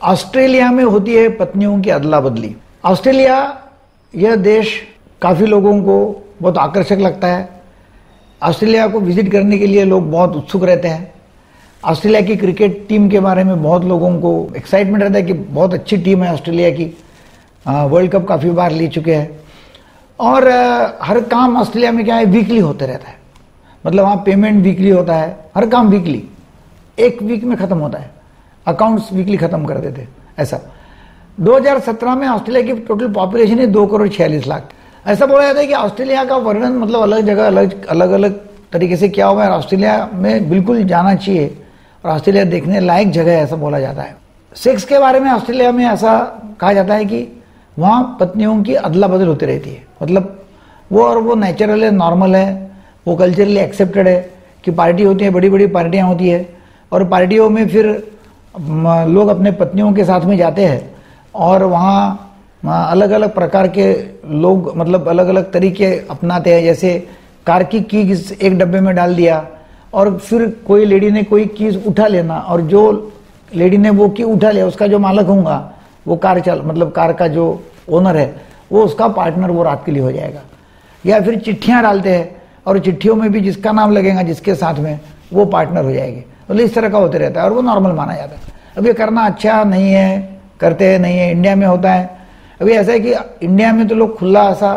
Australia में होती है पत्नियों की अदला बदली ऑस्ट्रेलिया, यह देश काफ़ी लोगों को बहुत आकर्षक लगता है। ऑस्ट्रेलिया को विज़िट करने के लिए लोग बहुत उत्सुक रहते हैं। ऑस्ट्रेलिया की क्रिकेट टीम के बारे में बहुत लोगों को एक्साइटमेंट रहता है कि बहुत अच्छी टीम है ऑस्ट्रेलिया की। वर्ल्ड कप काफ़ी बार ले चुके हैं। और हर काम ऑस्ट्रेलिया में क्या है वीकली होते रहता है। मतलब वहाँ पेमेंट वीकली होता है। हर काम वीकली एक वीक में ख़त्म होता है। अकाउंट्स वीकली ख़त्म कर देते, ऐसा। 2017 में ऑस्ट्रेलिया की टोटल पॉपुलेशन है दो करोड़ छियालीस लाख। ऐसा बोला जाता है कि ऑस्ट्रेलिया का वर्णन मतलब अलग जगह, अलग अलग अलग तरीके से क्या हुआ है ऑस्ट्रेलिया में बिल्कुल जाना चाहिए और ऑस्ट्रेलिया देखने लायक जगह है, ऐसा बोला जाता है। सेक्स के बारे में ऑस्ट्रेलिया में ऐसा कहा जाता है कि वहाँ पत्नियों की अदला बदल होती रहती है। मतलब वो और वो नेचुरल है नॉर्मल है, वो कल्चरली एक्सेप्टेड है कि पार्टी होती है बड़ी बड़ी पार्टियाँ होती है और पार्टियों में फिर लोग अपने पत्नियों के साथ में जाते हैं और वहाँ अलग अलग प्रकार के लोग मतलब अलग अलग तरीके अपनाते हैं। जैसे कार की कीज एक डब्बे में डाल दिया और फिर कोई लेडी ने कोई कीज उठा लेना और जो लेडी ने वो की उठा लिया, उसका जो मालक होगा वो कार चल मतलब कार का जो ओनर है, वो उसका पार्टनर वो रात के लिए हो जाएगा। या फिर चिट्ठियाँ डालते हैं और चिट्ठियों में भी जिसका नाम लगेगा, जिसके साथ में वो पार्टनर हो जाएगी। तो इस तरह का होते रहता है और वो नॉर्मल माना जाता है। अब ये करना अच्छा नहीं है, करते हैं नहीं है इंडिया में होता है। अभी ऐसा है कि इंडिया में तो लोग खुला ऐसा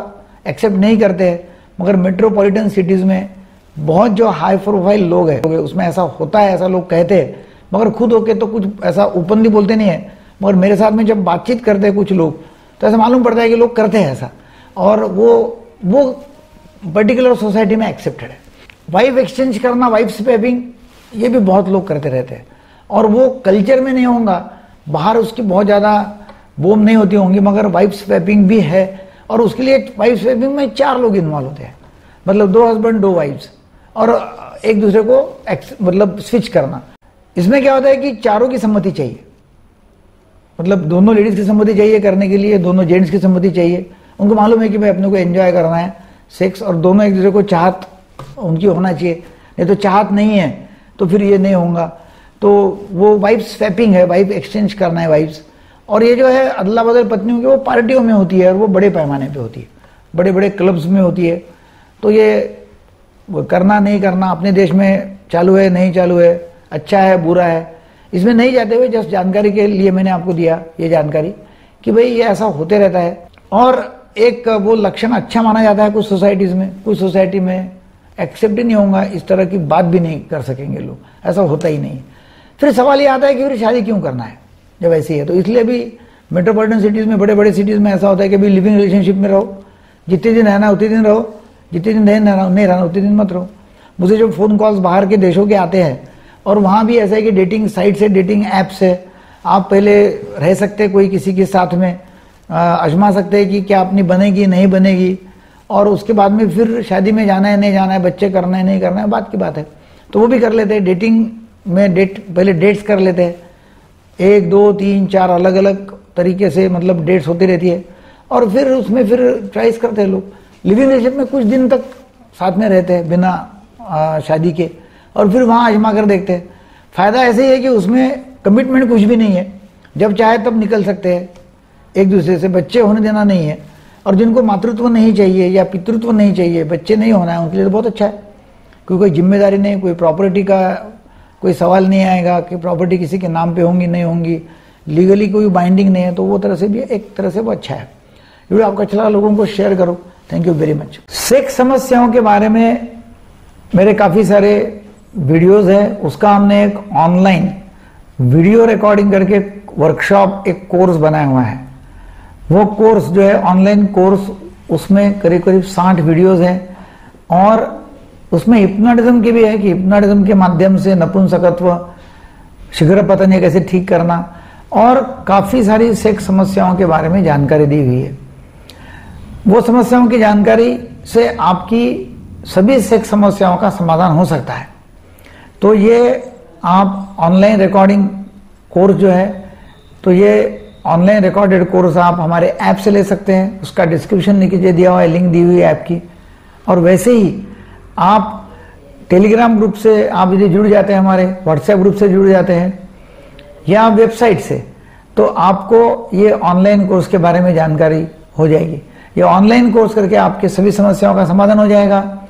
एक्सेप्ट नहीं करते हैं मगर मेट्रोपॉलिटन सिटीज़ में बहुत जो हाई प्रोफ़ाइल लोग हैं उसमें ऐसा होता है, ऐसा लोग कहते हैं, मगर खुद होके तो कुछ ऐसा ओपनली बोलते नहीं है। मगर मेरे साथ में जब बातचीत करते हैं कुछ लोग तो ऐसा मालूम पड़ता है कि लोग करते हैं ऐसा। और वो वो पर्टिकुलर सोसाइटी में एक्सेप्टेड है। वाइफ एक्सचेंज करना वाइफ स्पेपिंग ये भी बहुत लोग करते रहते हैं। और वो कल्चर में नहीं होगा बाहर उसकी बहुत ज़्यादा बोम नहीं होती होंगी, मगर वाइफ स्वैपिंग भी है। और उसके लिए वाइफ स्वैपिंग में चार लोग इन्वॉल्व होते हैं। मतलब दो हस्बैंड दो वाइफ्स और एक दूसरे को मतलब स्विच करना। इसमें क्या होता है कि चारों की सम्मति चाहिए। मतलब दोनों लेडीज़ की सम्मति चाहिए करने के लिए, दोनों जेंट्स की सम्मति चाहिए। उनको मालूम है कि भाई अपने को एंजॉय करना है। सेक्स और दोनों एक दूसरे को चाहत उनकी होना चाहिए। नहीं तो चाहत नहीं है। तो फिर ये नहीं होगा। तो वो वाइफ स्वैपिंग है वाइफ एक्सचेंज करना है वाइफ्स और ये जो है अदला बदल पत्नियों की, वो पार्टियों में होती है और वो बड़े पैमाने पे होती है। बड़े बड़े क्लब्स में होती है। तो ये करना नहीं करना, अपने देश में चालू है, नहीं चालू है अच्छा है, बुरा है, इसमें नहीं जाते हुए जस्ट जानकारी के लिए मैंने आपको दिया ये जानकारी कि भाई ये ऐसा होते रहता है। और एक वो लक्षण अच्छा माना जाता है कुछ सोसाइटीज़ में, कुछ सोसाइटी में एक्सेप्ट ही नहीं होगा इस तरह की बात भी नहीं कर सकेंगे लोग। ऐसा होता ही नहीं। फिर सवाल ये आता है कि फिर शादी क्यों करना है? जब ऐसी है तो इसलिए भी मेट्रोपॉलिटन सिटीज़ में बड़े बड़े सिटीज़ में ऐसा होता है कि अभी लिविंग रिलेशनशिप में रहो। जितने दिन रहना, उतने दिन रहो। जितने दिन नहीं रहना नहीं रहना, उतने दिन मत रहो। मुझे जब फ़ोन कॉल्स बाहर के देशों के आते हैं, और वहाँ भी ऐसा है कि डेटिंग साइट से डेटिंग ऐप से आप पहले रह सकते कोई किसी के साथ में। आजमा सकते हैं कि क्या अपनी बनेगी, नहीं बनेगी। और उसके बाद में फिर शादी में जाना है, नहीं जाना है, बच्चे करना है, नहीं करना है, बात की बात है। तो वो भी कर लेते हैं डेटिंग में डेट पहले डेट्स कर लेते हैं। एक, दो, तीन, चार अलग अलग तरीके से मतलब डेट्स होती रहती है। और फिर उसमें फिर चॉइस करते हैं लोग। लिविंग रिलेशन में कुछ दिन तक साथ में रहते हैं बिना शादी के। और फिर वहाँ आजमा कर देखते हैं। फ़ायदा ऐसे ही है कि उसमें कमिटमेंट कुछ भी नहीं है। जब चाहे तब निकल सकते हैं। एक दूसरे से बच्चे होने देना नहीं है। और जिनको मातृत्व नहीं चाहिए या पितृत्व नहीं चाहिए, बच्चे नहीं होना है, उनके लिए तो बहुत अच्छा है। क्योंकि कोई ज़िम्मेदारी नहीं, कोई प्रॉपर्टी का, कोई सवाल नहीं आएगा कि प्रॉपर्टी किसी के नाम पे होंगी, नहीं होंगी। लीगली कोई बाइंडिंग नहीं है तो वो तरह से भी, एक तरह से वो अच्छा है। वीडियो आपका चला लोगों को शेयर करो। Thank you very much sex समस्याओं के बारे में मेरे काफ़ी सारे वीडियोस है। उसका हमने एक ऑनलाइन वीडियो रिकॉर्डिंग करके वर्कशॉप एक कोर्स बनाया हुआ है। वो कोर्स जो है ऑनलाइन कोर्स उसमें करीब करीब साठ वीडियोस हैं और उसमें हिप्नोटिज्म की भी है कि हिप्नोटिज्म के माध्यम से नपुंसकत्व, शीघ्र पतन कैसे ठीक करना और काफ़ी सारी सेक्स समस्याओं के बारे में जानकारी दी हुई है। वो समस्याओं की जानकारी से आपकी सभी सेक्स समस्याओं का समाधान हो सकता है। तो ये आप ऑनलाइन रिकॉर्डिंग कोर्स जो है तो ये ऑनलाइन रिकॉर्डेड कोर्स आप हमारे ऐप से ले सकते हैं। उसका डिस्क्रिप्शन नीचे दिया हुआ है, लिंक दी हुई है ऐप की। और वैसे ही आप टेलीग्राम ग्रुप से आप यदि जुड़ जाते हैं हमारे, व्हाट्सएप ग्रुप से जुड़ जाते हैं या वेबसाइट से तो आपको ये ऑनलाइन कोर्स के बारे में जानकारी हो जाएगी। ये ऑनलाइन कोर्स करके आपके सभी समस्याओं का समाधान हो जाएगा।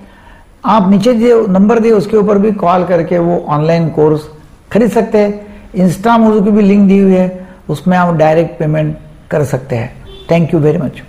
आप नीचे जो नंबर दिए, उसके ऊपर भी कॉल करके वो ऑनलाइन कोर्स खरीद सकते हैं। इंस्टा की भी लिंक दी हुई है। उसमें आप डायरेक्ट पेमेंट कर सकते हैं। Thank you very much